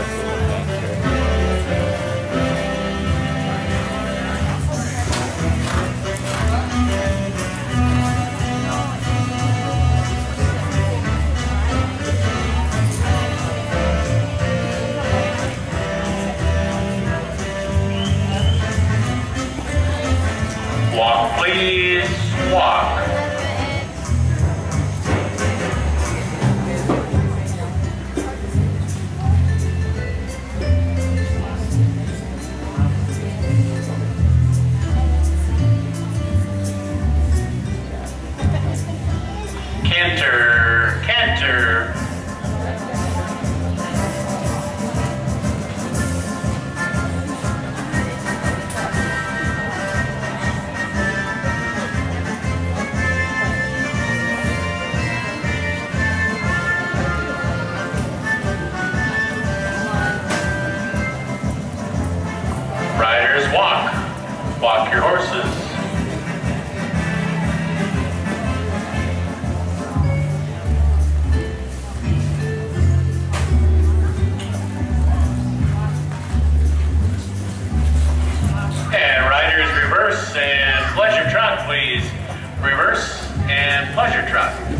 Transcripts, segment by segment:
Road Canter, canter. Riders walk. Walk your horses. Pleasure trot.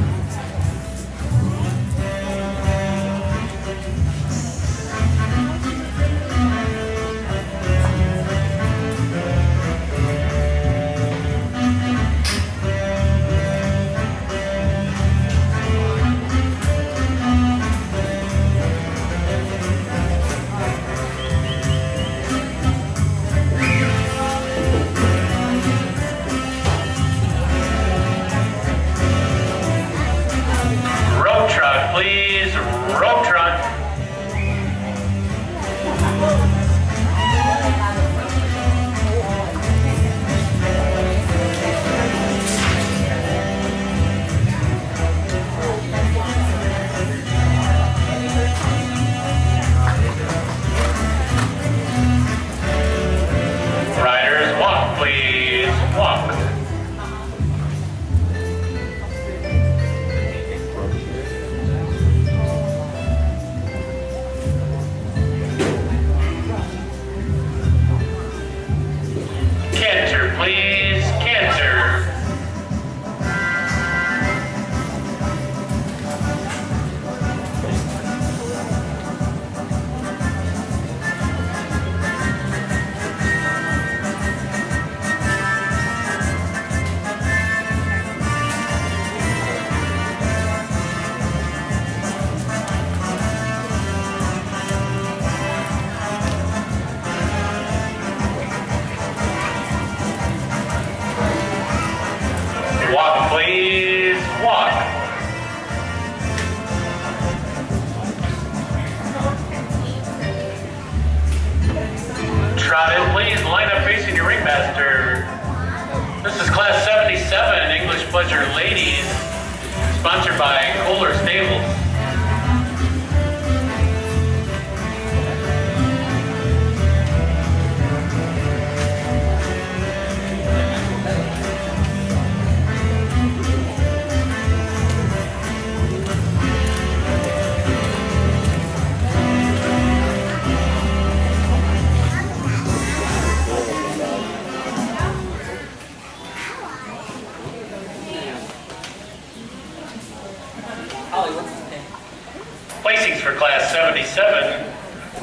Sponsored by Kohler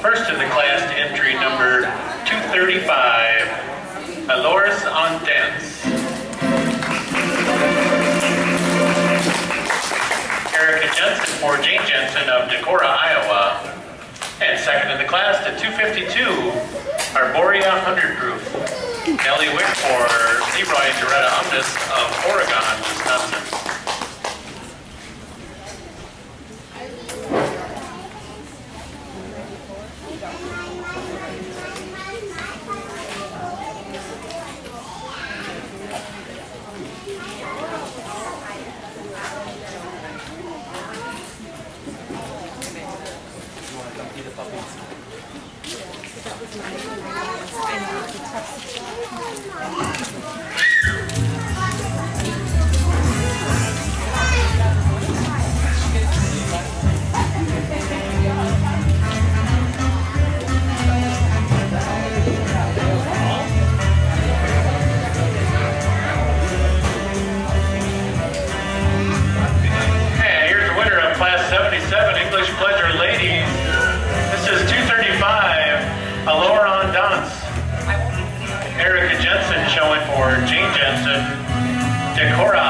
First in the class to entry number 235, Alors on Danse. Erica Jensen for Jane Jensen of Decorah, Iowa. And second in the class to 252, Arborea 100 Proof. Nellie Wick for Leroy and Doretta Umnus of Oregon, Wisconsin. Erica